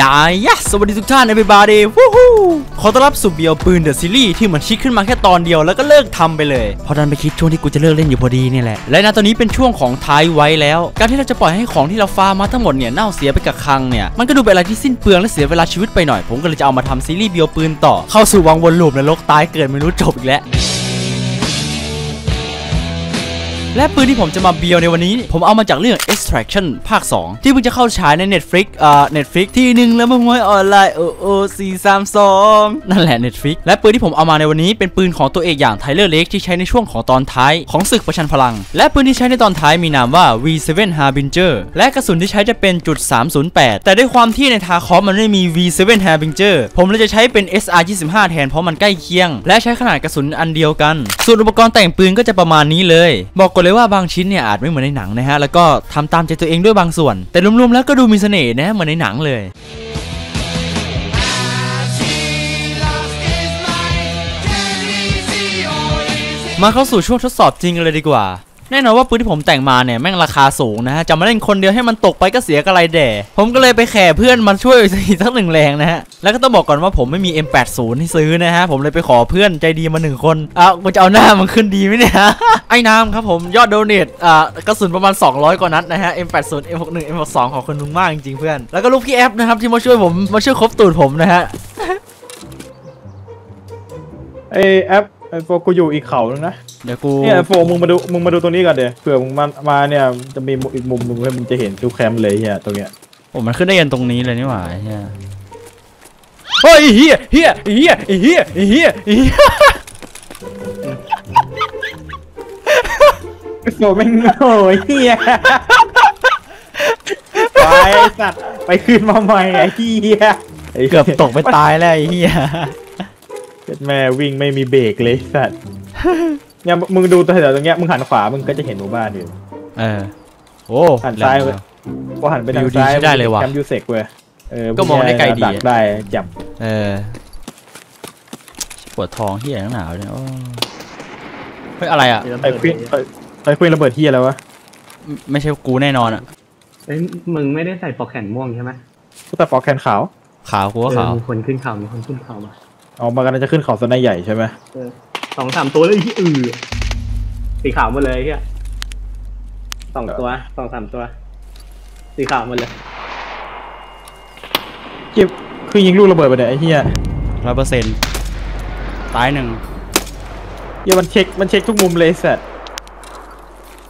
ยายะสวัสดีทุกท่าน everybody วู้ฮู้ขอต้อนรับสู่เบียวปืน The Series ที่เหมือนคิดขึ้นมาแค่ตอนเดียวแล้วก็เลิกทำไปเลยเพราะดันไปคิดช่วงที่กูจะเลิกเล่นอยู่พอดีนี่แหละ และณตอนนี้เป็นช่วงของท้ายไว้แล้ว การที่เราจะปล่อยให้ของที่เราฟาร์มมาทั้งหมดเนี่ยเน่าเสียไปกับคลังเนี่ยมันก็ดูเป็นอะไรที่สิ้นเปลืองและเสียเวลาชีวิตไปหน่อย ผมก็เลยจะเอามาทำซีรีส์เบียวปืนต่อเข้าสู่วังวน loop นรกตายเกิดไม่รู้จบอีกแล้ว และปืนที่ผมจะมาเบียวในวันนี้ ผมเอามาจากเรื่อง Extraction ภาค 2 ที่เพิ่งจะเข้าฉายใน Netflix เอ่อ Netflix ที่หนึ่งแล้วมึงไว้ออนไลน์โอโอสี่สามสองนั่นแหละ Netflix และปืนที่ผมเอามาในวันนี้เป็นปืนของตัวเอกอย่างไทเลอร์เล็กที่ใช้ในช่วงของตอนท้าย ของศึกประชันพลัง และปืนที่ใช้ในตอนท้ายมีนามว่า V7 Harbinger และกระสุนที่ใช้จะเป็นจุด308 แต่ด้วยความที่ในทาคอมมันไม่มี V7 Harbinger ผมเลยจะใช้เป็น SR25 แทนเพราะมันใกล้เคียง และใช้ขนาดกระสุนอันเดียวกันส่วนอุปกรณ์แต่งปืนก็จะประมาณนี้เลยบอกก่อนเลยว่าบางชิ้นเนี่ยอาจไม่เหมือนในหนังนะฮะแล้วก็ทำตามใจตัวเองด้วยบางส่วน แต่รวมๆแล้วก็ดูมีเสน่ห์นะเหมือนในหนังเลยมาเข้าสู่ช่วงทดสอบจริงเลยดีกว่า แน่นอนว่าปืนที่ผมแต่งมาเนี่ยแม่งราคาสูงนะฮะจะมาเล่นคนเดียวให้มันตกไปก็เสียกระไรแด่ ผมก็เลยไปแข่เพื่อนมาช่วยอีกสักหนึ่งแรงนะฮะ แล้วก็ต้องบอกก่อนว่าผมไม่มี M80 ให้ซื้อนะฮะ ผมเลยไปขอเพื่อนใจดีมาหนึ่งคนอะกูจะเอาหน้ามันขึ้นดีไหมเนี่ย ไอ้น้ำครับผมยอดโดเนทอ่ากระสุนประมาณ 200 กว่านัดนะฮะ M80 M61 M62 ขอบคุณมึงมากจริงๆเพื่อน แล้วก็ลูกพี่แอฟนะครับที่มาช่วยผมมาช่วยครบตูดผมนะฮะไอแอปไอโฟกูอยู่อีกเขานึงนะ เดี๋ยวกูเนี่ยไอโฟมึงมาดูมึงมาดูตรงนี้ก่อนเดี๋ยวเผื่อมึงมามาเนี่ยจะมีอีกมุมหนึงให้มึงจะเห็นทุกแคมป์เลยเฮียตรงเนี้ยผมมันขึ้นได้ยันตรงนี้เลยนี่หว่าไอ้เฮียเฮ้ยเฮียเฮียเฮียเฮียเฮียเฮียไอโฟแม่งโง่ไอ้เฮียไปไอ้สัตว์ไปขึ้นมาใหม่ไอ้เฮียไเกือบตกไปตายแล้วไอ้เฮียเจ็ดแม่วิ่งไม่มีเบรกเลยไอ้สัตว์ เนี่ยมึงดูตัวแถวตรงเนี้ยมึงหันขวามึงก็จะเห็นหมู่บ้านอยู่เออโอ้หันซ้ายแรงเว้ยว่ะพอหันไปทางวิวดีซ้ายใช้ได้เลยว่ะแคมป์ยูเซกเว้ยเออก็มองได้ไกลดีดักได้จับเออปวดท้องเฮียทั้งหนาวเนี่ยโอ้เฮ้ยอะไรอะไอ้ควินไอ้ควินระเบิดเฮียแล้ววะไม่ไม่ใช่กูแน่นอนอะเอ้ยมึงไม่ได้ใส่ปลอกแขนม่วงใช่ไหมกูแต่ปอกแขนขาว ขาวกูก็เออขาวมีคนขึ้นเขามีคนขึ้นเขามาออกมากันจะขึ้นเขาสนายใหญ่ใช่ไหมเออ สองสามตัวเลยที่อือสีขาวหมดเลยเฮียสองตัวสองสามตัว สีขาวหมดเลยเก็บคือยิงลูกระเบิดไปเนี่ยไอ้เหี้ยร้อยเปอร์เซ็นต์ตายหนึ่งเหี้ยมันเช็คมันเช็คทุกมุมเลยสัตว์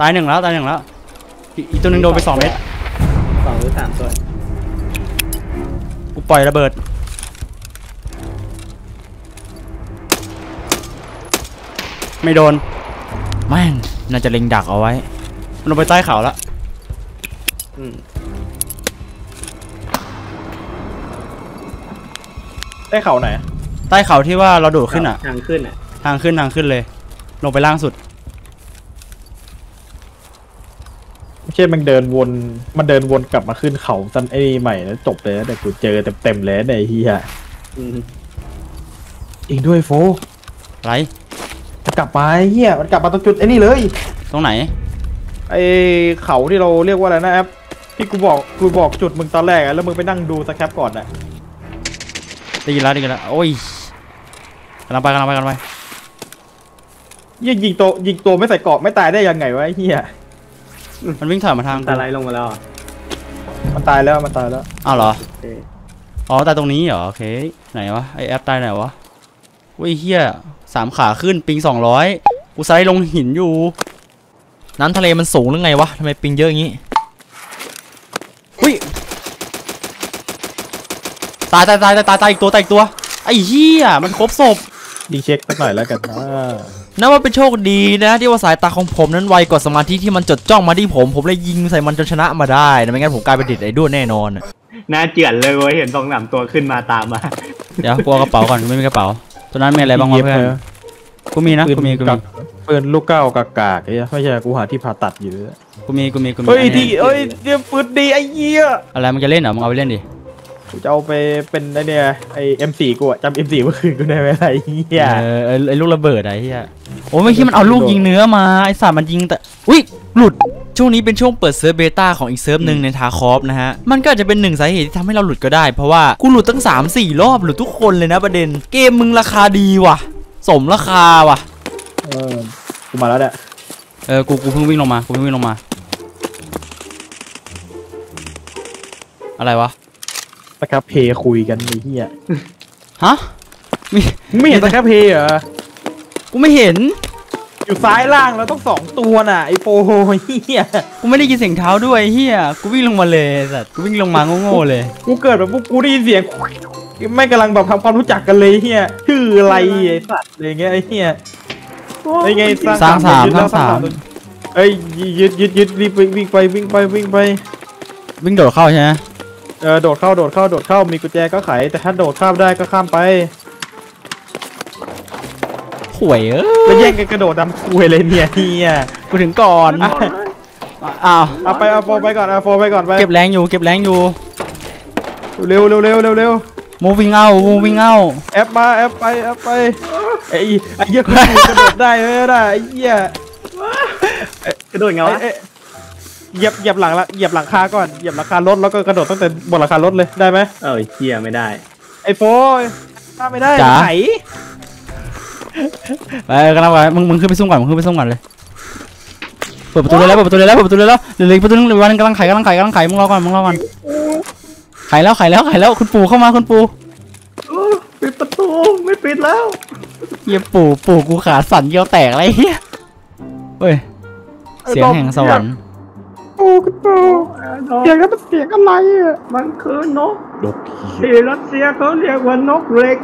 ตายหนึ่งแล้วตายหนึ่งแล้วอีกอีกตัวหนึ่งโดนไปสองเม็ดสองหรือสามตัว กูปล่อยระเบิด ไม่โดน แม่งน่าจะเล็งดักเอาไว้ มันลงไปใต้เขาแล้วอืมได้เขาไหนใต้เขาที่ว่าเราโดดขึ้นอะ ทางขึ้นอะ ทางขึ้นทางขึ้นเลย ลงไปล่างสุด ไม่ใช่มันเดินวน มันเดินวนกลับมาขึ้นเขาซันไอ้นี่ใหม่แล้วจบเลยนะแต่กูเจอเต็มๆเลยเนี่ยไอ้เหี้ยอืม อีกด้วยโฟ ไรจะ กลับมาไอ้เหี้ยมันกลับมาตรงจุดไอ้นี่เลย ตรงไหน ไอ้เขาที่เราเรียกว่าอะไรนะแอปที่กูบอกกูบอกจุดมึงตอนแรกอะแล้วมึงไปนั่งดูสแคปก่อนอะได้ยินแล้วได้ยินแล้วโอ้ยกำลังไปกำลังไปกำลังไปเหี้ยยิงตัวยิงตัวไม่ใส่เกราะไม่ตายได้ยังไงวะไอ้เหี้ยมันวิ่งถอยมาทางตะไลลงมาแล้วอะมันตายแล้วมันตายแล้วอ้าวเหรอโอเคอ๋อตายตรงนี้เหรอโอเคไหนวะไอแอปตายไหนวะอุ้ยเฮีย สามขาขึ้นปิงสองร้อยกูไซด์ลงหินอยู่ น้ำทะเลมันสูงหรือไงวะทำไมปิงเยอะอย่างงี้อุ้ยตายตายตายตายตายตายอีกตัวตายอีกตัว ไอ้เหี้ยมันครบศพยิงเช็คสักหน่อยแล้วกันอ่านับว่าเป็นโชคดีนะที่ว่าสายตาของผมนั้นไวกว่าสมาธิที่มันจดจ้องมาที่ผม ผมเลยยิงใส่มันจนชนะมาได้นะไม่งั้นผมกลายเป็นเด็ดไอ้ด้วนแน่นอนอะน่าเจือนเลยเว้ยเห็นสองสามตัวขึ้นมาตามมา เดี๋ยวกูเอากระเป๋าก่อนกูไม่มีกระเป๋า ตัวนั้นมีอะไรบ้างวะเพื่อน กูมีนะ ปืนกูมี กูกัมีกปืนลูกเก้ากากากไอ้เหี้ยไม่ใช่กูหาที่ผ่าตัดอยู่กูมี กูมี กูมีเฮ้ยอันดีนี้เอ้ยเดี๋ยวปืนดีไอ้เหี้ยอะไรมึงจะเล่นเหรอ มึงเอาไปเล่นดิ กูจะเอาไปเป็นไอ้เนี่ยไอ้ M4 กูอะจำ M4 เมื่อคืนกูได้ไหมไอ้เหี้ย เออไอ้ไอ้ลูกระเบิดอะไอ้เหี้ยโอ้ไม่คิดมันเอาลูกยิงเนื้อมาไอ้สัตว์มันยิงแต่อุ้ยหลุดช่วงนี้เป็นช่วงเปิดเซิร์ฟ beta ของอีกเซิร์ฟหนึ่งใน Tarkov นะฮะ มันก็อาจจะเป็นหนึ่งสาเหตุที่ทำให้เราหลุดก็ได้ เพราะว่ากูหลุดตั้ง 3 4 รอบหลุดทุกคนเลยนะประเด็น เกมมึงราคาดีว่ะ สมราคาว่ะ เออกูมาแล้วเนี่ยเออ กูกูเพิ่งวิ่งลงมา กูเพิ่งวิ่งลงมา อะไรวะ ตะครับเพย์คุยกันไอ้เหี้ยฮะ มี มึงไม่เห็นตะครับเพย์เหรอ กูไม่เห็น อยู่ซ้ายล่างแล้วต้องสองตัวน่ะไอ้โปเหี้ยกูไม่ได้ยินเสียงเท้าด้วยเฮียกูวิ่งลงมาเลยสัตว์กูวิ่งลงมาโง่ๆเลย กูเกิดแบบพวกกูได้ยินเสียงไม่กำลังแบบทำความรู้จักกันเลยเฮีย ชื่ออะไรไอ้สัตว์อะไรเงี้ยไอ้เฮียไอ้ไงสร้างสามยึดสร้างสามเอ้ยยึดยึดยึดรีบวิ่งไปวิ่งไปวิ่งไป วิ่งโดดเข้าใช่ไหมเออโดดเข้าโดดเข้าโดดเข้ามีกุญแจก็ไขแต่ถ้าโดดข้ามได้ก็ข้ามไปห่วยเอแล้วอแย่งกันกระโดดดำคุยเลยเนี่ยเฮียกูถึงก่อนอะอ้าวเอาไปเอาโฟไปก่อนเอาโฟไปก่อนไปเก็บแรงอยู่เก็บแรงอยู่เร็วเร็วเร็วเร็วเร็ว moving out moving out แอปมาแอปไปแอปไปไอ้ไอ้เหี้ยกูกระโดดได้ไม่ได้ไอ้เหี้ยกระโดดไงวะเอ๊ะเหยียบเหยียบหลังละเหยียบหลังคาก่อนเหยียบหลังคารถแล้วก็กระโดดตั้งแต่บนหลังคารถเลยได้ไหมเออเฮียไม่ได้ ไอ้โฟยข้ามไม่ได้จ๋าไหนไปกันแล้วไปมึงมึงขึ้นไปซุ่มก่อนมึงขึ้นไปซุ่มก่อนเลยเปิดประตูเลยแล้วเปิดประตูเลยแล้วเปิดประตูเลยแล้วเหลืออีกประตูนึงเหลือวันนึงกำลังไขกำลังไขกำลังไขมึงรอก่อนมึงรอก่อน ไขแล้วไขแล้วไขแล้วคุณปู่เข้ามาคุณปู่โอ้ปิดประตูไม่ปิดแล้วเฮียปู่ปู่กูขาสั่นเยี่ยวแตกอะไรเฮียเฮ้ยเสียงแห่งสวรรค์โอ้คุณปู่เสียงนั้นมันเสียงอะไรอะมันคือนกดกที่รัสเซียเขาเรียกว่านกเล็ก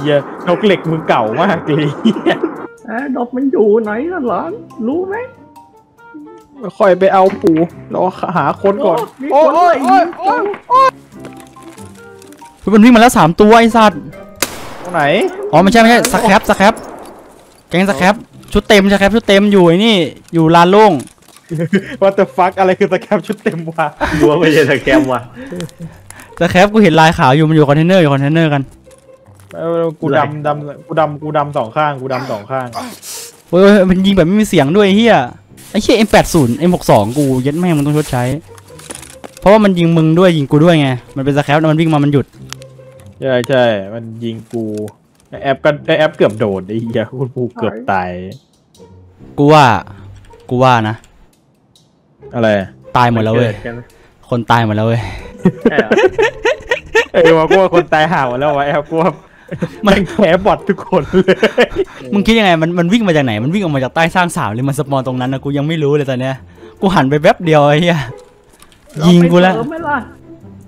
เหี้ยนกเหล็กมือเก่ามากเลยเหี้ยแอร์ดอกมันอยู่ไหนล่ะหลานรู้ไหม ค่อยไปเอาปู่เราหาคนก่อนมีโอ้คนยโอ้ยไล่โอ้ยิยงโอ้ยเฮ้ยมันวิ่งมาแล้วสามตัวไอ้สัตว์ตรงไหน อ๋อไม่ใช่ไม่ใช่สแครปสแครปแกงสแครปชุดเต็มสแครปชุดเต็มอยู่ไอ้นี่ อยู่ลานโล่งว่าแต่ฟักอะไรคือตะแคบชุดเต็มวะบัวไม่ใช่ตะแกรมว่ะสแครปกูเห็นลายขาวอยู่มันอยู่คอนเทนเนอร์อยู่คอนเทนเนอร์กันเออกูดำดำกูดำกูดำสองข้างกูดำสองข้างเฮ้ยมันยิงแบบไม่มีเสียงด้วยไอ้เฮีย ไอ้เฮีย M80 M62 กูยัดแม่งมันต้องชดใช้ เพราะว่ามันยิงมึงด้วยยิงกูด้วยไง มันเป็นสแครปแล้วมันวิ่งมามันหยุด ใช่ใช่ มันยิงกูไอ้แอปก็ไอแอปเกือบโดดไอ้เหี้ยคุณปู่เกือบตาย กูว่า กูว่านะ อะไรตายหมดแล้วเว้ยกิกันคนตายหมดแล้วเว้ยใช่เหรอเอ้ยว่ากูว่าคนตายห่าวแล้ววะแอปกูว่า มันแพ้บอททุกคนเลยมึงคิดยังไงมันมันวิ่งมาจากไหนมันวิ่งออกมาจากใต้สร้างสามหรือมันสปอนตรงนั้นนะกูยังไม่รู้เลยตอนเนี้ยกูหันไปแป๊บเดียวไอ้เหี้ยยิงกูแล้วเราไปเสริมไหมล่ะ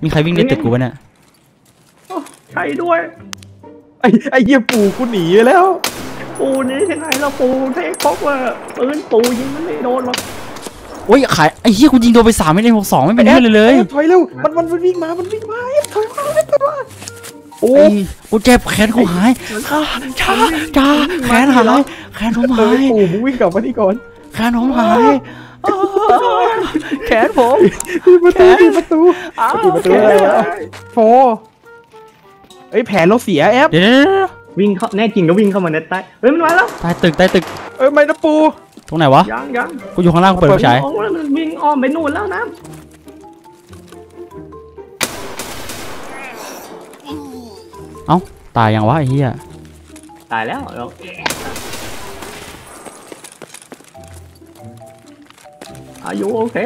มีใครวิ่งในตึกกูวะเนี่ยโอ้ใช่ด้วย ไอ้ไอ้เหี้ยปู่กูหนีไปแล้ว ปูนี้ที่ไหนเราปูเทคพกว่าปืนปูยิงมันไม่โดนหรอกโอ้ยขายไอ้เหี้ยกูยิงโดนไปสามไม่ได้หกสองไม่เป็นเรื่องเลยเลยแอปถอยเร็วมันมันมันวิ่งมา มันวิ่งมาแอปถอยมาแอปถอยมา โอ้โอ้ยกูเจ็บแขนกูหายช้าช้าช้าแขนหายแขนผมเอหาอยปู่มึงวิ่งกลับมาที่ก่อนแขนผมหายอ้าวแขนผมปิดประตูแขนปิดประตูอ้าวปิดประตูอะไรวะโฟเอ้ยแผนเราเสียแอปเดี๋ยวเดี๋ยวเดี๋ยววิ่งเข้าแน่จริงก็วิ่งเข้ามาในใต้เฮ้ยมันมาแล้วใต้ตึกใต้ตึกเอ้ยไม่นะปูตรงไหนวะยังยังกูอยู่ข้างล่างกูเปิดไฟฉายโอ้แล้วมันวิ่งอ้อมไปนู่นแล้วนะ เอ้า ตายยังวะไอ้เหี้ย ตายแล้วเราอายุโอเค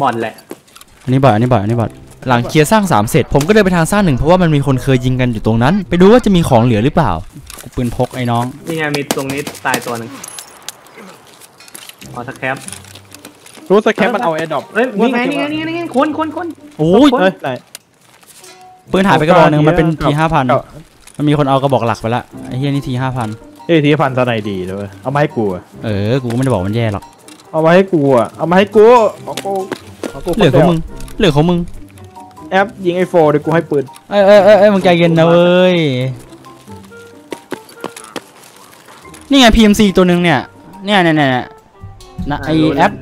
bot แหละ อันนี้ bot อันนี้ bot อันนี้ bot หลังเคลียร์สร้างสามเสร็จ ผมก็เดินไปทางสร้างหนึ่งเพราะว่ามันมีคนเคยยิงกันอยู่ตรงนั้น ไปดูว่าจะมีของเหลือหรือเปล่ากูปืนพกไอ้น้อง นี่ไงมีตรงนี้ตายตัวหนึ่งอ๋อ scav รู้ scav มันเอา airdrop เอ้ยนี่ไงนี่ไงนี่ไงนี่ไงคนคนคนโอ้ยเอ้ยไหน ปืนหายไปกระบอกหนึ่งมันเป็นเก้าทีห้าพันเก้ามันมีคนเอากระบอกหลักไปละไอ้เฮียนี่ทีห้าพันเอ้ยทีพันสไนดีเลยเอามาให้กูอะเออกูก็ไม่ได้บอกมันแย่หรอกเอามาให้กูอะเอามาให้กูเอากูเอากูเหลือของมึงเหลือของมึงแอปยิงไอโฟเดี๋ยวกูให้ปืนเอ้ยเอ้ยเอ้ยเอ้ยมึงใจเย็นนะเว้ยนี่ไง PMC ตัวหนึ่งเนี่ยเนี่ยเนี่ยเนี่ยเนี่ยนะไอแอป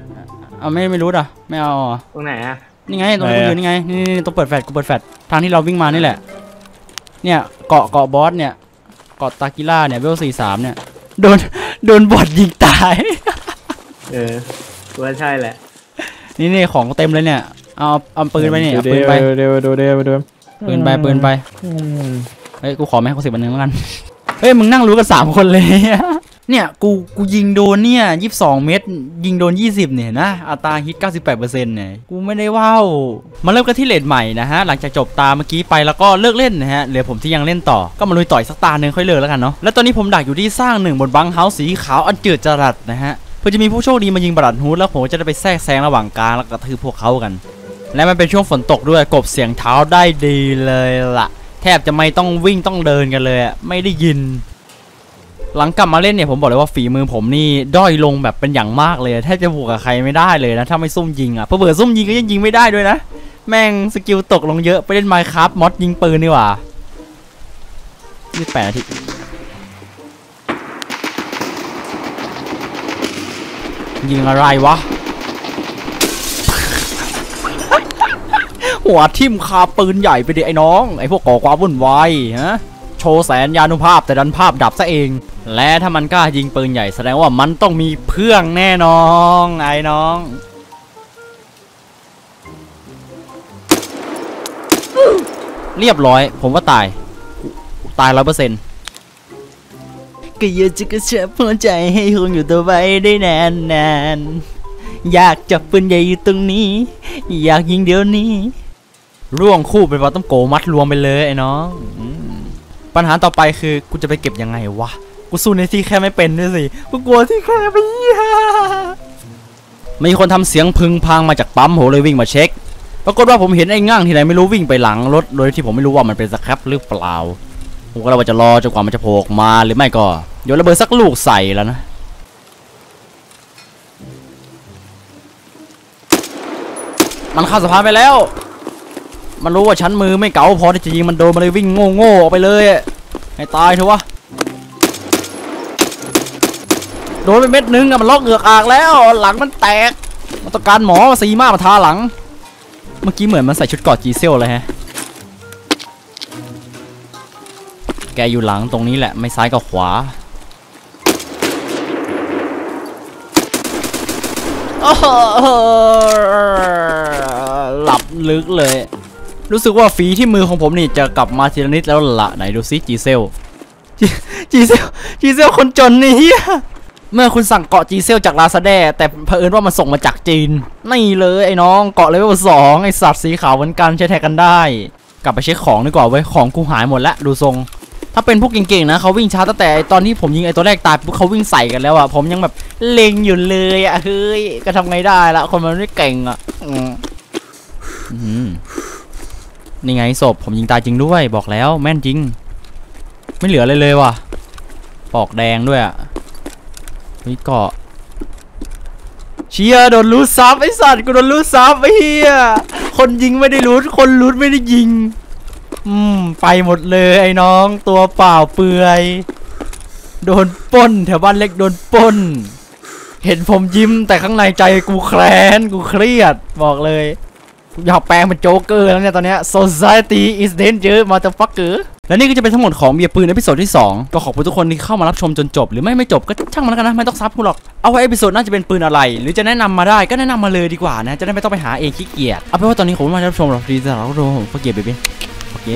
เอาไม่ไม่รู้อะไม่เอาอะตรงไหนอะ นี่ไงตรงนี้กูอยู่นี่ไงนี่นี่นี่ต้องเปิดแฟลชกูเปิดแฟลชทางที่เราวิ่งมานี่แหละ เนี่ยเกาะเกาะบอสเนี่ยเกาะตากิล่าเนี่ยเวลสี่สามเนี่ยโดนโดนบอดยิงตาย เออกูว่าใช่แหละ นี่นี่ของเต็มเลยเนี่ย เอาเอาปืนไปเนี่ยเอาปืนไปเดี๋ยวเดี๋ยวเดี๋ยวเดี๋ยวปืนไปปืนไปอืมเฮ้ยกูขอแม่เขาสิบอันหนึงแล้วกัน เฮ้ยมึงนั่งรู้กันสามคนเลย เนี่ยกูกูยิงโดนเนี่ยยี่สิบสองเม็ดยิงโดนยี่สิบเนี่ยนะอัตราฮิตเก้าสิบแปดเปอร์เซ็นต์เนี่ยกูไม่ได้ว่าวมาเริ่มกันที่ raid ใหม่นะฮะ หลังจากจบตาเมื่อกี้ไปแล้วก็เลิกเล่นนะฮะเหลือผมที่ยังเล่นต่อก็มาลุยต่อยสักตาหนึ่งค่อยเลิกแล้วกันเนาะแล้วตอนนี้ผมดักอยู่ที่สร้างหนึ่งบนบังเฮาส์สีขาวอันเจิดจรัสนะฮะเพื่อจะมีผู้โชคดีมายิงบรัดฮูดแล้วผมจะได้ไปแทรกแซงระหว่างกลางแล้วก็กระทืบพวกเขากัน และมันเป็นช่วงฝนตกด้วยกลบเสียงเท้าได้ดีเลยล่ะ แทบจะไม่ต้องวิ่งต้องเดินกันเลยไม่ได้ยิน หลังกลับมาเล่นเนี่ยผมบอกเลยว่าฝีมือผมนี่ด้อยลงแบบเป็นอย่างมากเลยแทบจะบวกกับใครไม่ได้เลยนะถ้าไม่ซุ่มยิงอะเพอเบื่อซุ่มยิงก็ยังยิงไม่ได้ด้วยนะ แม่งสกิลตกลงเยอะไปเล่นไมค์ครับมอดยิงปืนดีกว่ายี่แปดนาทียิงอะไรวะ หัวทิ่มคาปืนใหญ่ไปดิไอ้น้อง ไอ้พวกก่อความวุ่นวายฮะ โชว์แสนยานุภาพแต่ดันภาพดับซะเอง และถ้ามันกล้ายิงปืนใหญ่แสดงว่ามันต้องมีเพื่องแน่นอนไอ้น้องเรียบร้อย ผมว่าตาย ตายร้อยเปอร์เซ็นต์ก็ยากจะกระชับหัวใจให้คงอยู่ตัวไว้ได้นานนานอยากจับปืนใหญ่อยู่ตรงนี้ อยากยิงเดี๋ยวนี้ ร่วงคู่เป็นปลาต้มโกมัดรวมไปเลยไอ้น้อง ปัญหาต่อไปคือกูจะไปเก็บยังไงวะ กูสู้ในที่แค่ไม่เป็นด้วยสิกูกลัวที่แค่ไปเหี้ยมีคนทำเสียงพึงพังมาจากปั๊มโหเลยวิ่งมาเช็คปรากฏว่าผมเห็นไอ้ง่างที่ไหนไม่รู้วิ่งไปหลังรถโดยที่ผมไม่รู้ว่ามันเป็นสครับหรือเปล่าผมก็เลยว่าจะรอจนกว่ามันจะโผล่ออกมาหรือไม่ก็โยนระเบิดสักลูกใส่แล้วนะมันเข้าสะพานไปแล้ว มันรู้ว่าชั้นมือไม่เก๋าพอที่จะยิงมันโดนมันเลยวิ่งโง่ๆออกไปเลยอะให้ตายเถอะวะ โดนไปเม็ดนึงอะมันล็อกเหงือกอากแล้ว หลังมันแตกมันต้องการหมอมาซีมามาทาหลัง เมื่อกี้เหมือนมันใส่ชุดกอดจีเซลเลยฮะ แกอยู่หลังตรงนี้แหละ ไม่ซ้ายก็ขวาหลับลึกเลย รู้สึกว่าฝีที่มือของผมนี่จะกลับมาทีละนิดแล้วละไหนดูซิ Gzhel G Gzhel Gzhel คนจนนี่เฮีย เมื่อคุณสั่งเกราะ Gzhel จากลาซาแดแต่เผอิญว่ามันส่งมาจากจีน นี่เลยไอ้น้องเกราะ level สองไอสัตว์สีขาวเหมือนกันใช้แทกกันได้ กลับไปเช็คของดีกว่าเว้ยของกูหายหมดแล้วดูทรง ถ้าเป็นพวกเก่งๆนะเขาวิ่งช้าตั้งแต่ตอนที่ผมยิงไอตัวแรกตายปุ๊บเขาวิ่งใส่กันแล้วอะผมยังแบบเล็งอยู่เลยอะเฮ้ยก็ทำไงได้ละคนมันไม่เก่งอะนี่ไงศพผมยิงตายจริงด้วยบอกแล้วแม่นจริง ไม่เหลือเลยเลยว่ะปอกแดงด้วยอะ นี่เกราะเชียโดน loot ซับไอสัตว์กูโดน loot ซับไอเหี้ยคนยิงไม่ได้รูดคนรูดไม่ได้ยิง อืมไปหมดเลยไอ้น้องตัวเปล่าเปลือย โดนปล้นแถวบ้านเล็กโดนปล้น เห็นผมยิ้มแต่ข้างในใจกูแค้นกูเครียดบอกเลยอยากแปลงเป็นโจ๊กเกอร์แล้วเนี่ยตอนเนี้ย society is danger motherfucker และนี่ก็จะเป็นทั้งหมดของเบียวปืนใน episode ที่ 2 ก็ขอบคุณทุกคนที่เข้ามารับชมจนจบ หรือไม่ไม่จบก็ช่างมันแล้วกันนะ ไม่ต้อง sub กูหรอก เอาไว้ episode หน้าจะเป็นปืนอะไร หรือจะแนะนำมาได้ก็แนะนำมาเลยดีกว่านะ จะได้ไม่ต้องไปหาเองขี้เกียจเอาเป็นว่าตอนนี้ผมมารับชมหรอกดีแต่เราดูผมเกียดไปเป็นโอเค